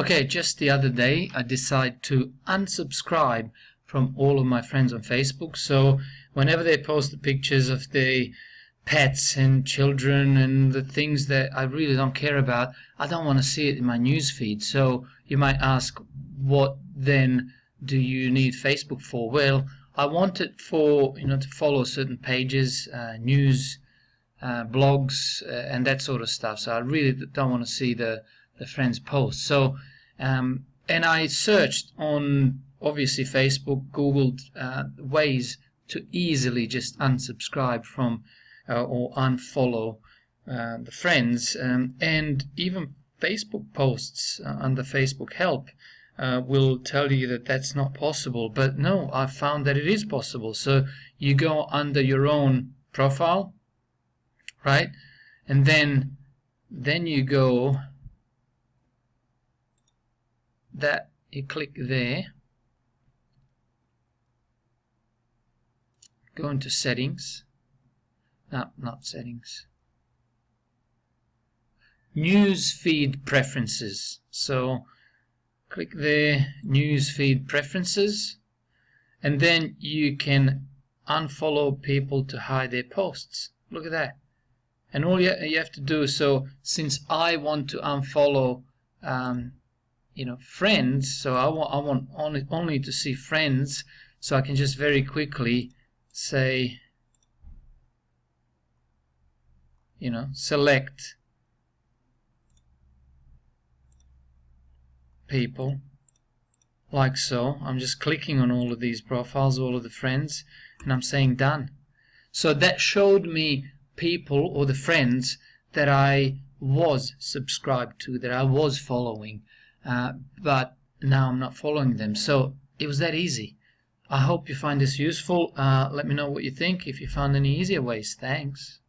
Okay, just the other day I decided to unsubscribe from all of my friends on Facebook. So whenever they post the pictures of their pets and children and the things that I really don't care about, I don't want to see it in my news feed. So you might ask, what then do you need Facebook for? Well, I want it for you know to follow certain pages, uh, news, uh, blogs, uh, and that sort of stuff. So I really don't want to see the the friends post. So, um, and I searched on obviously Facebook, Googled uh, ways to easily just unsubscribe from uh, or unfollow uh, the friends, um, and even Facebook posts uh, under Facebook help. Uh, will tell you that that's not possible, but no, I found that it is possible. So you go under your own profile, right, and then then you go that you click there. Go into settings. No not settings. News feed preferences. So click there news feed preferences. And then you can unfollow people to hide their posts. Look at that. And all you, you have to do so since I want to unfollow um, you know friends so I want I want only only to see friends so I can just very quickly say you know select people. Like so I'm just clicking on all of these profiles all of the friends and I'm saying done. So that showed me people or the friends that I was subscribed to that I was following uh, but now I'm not following them. So it was that easy. I hope you find this useful. Uh, let me know what you think if you found any easier ways. Thanks.